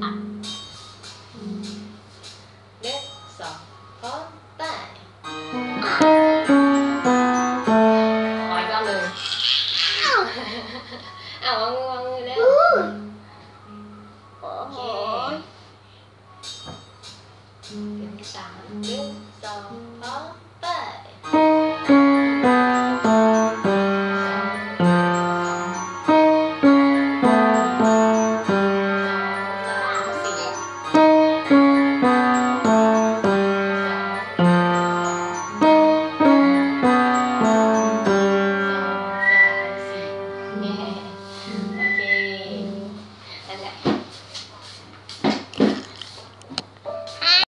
ăn Lết giọt có tại Hỏi con rồi À con ngư con ngư lên Ok Kiểm tả lết